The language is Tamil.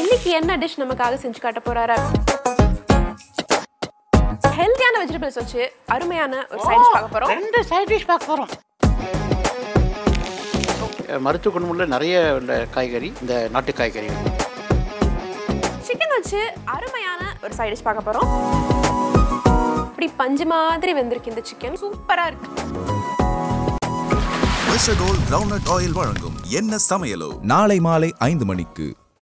இன்னைக்கு என்ன டிஷ் நமக்காக செஞ்சு காட்ட போறாரு? ஹெல்த்தியான வெஜிடபிள்ஸ் வச்சு அருமையான ஒரு சைட் டிஷ் பார்க்க போறோம். ரெண்டு சைட் டிஷ் பார்க்க போகிறோம் மருத்துவ குணமுள்ள நிறைய காய்கறி இந்த நாட்டு காய்கறி. சிக்கன் வச்சு அருமையான ஒரு சைட் டிஷ் பார்க்க போறோம். இப்படி பஞ்சு மாதிரி வெந்திருக்கு இந்த சிக்கன் சூப்பரா இருக்கு. மிஸ்டர் கிரவுண்ட் ஆயில் வழங்கும் என்ன சமையலோ? நாளை மாலை ஐந்து மணிக்கு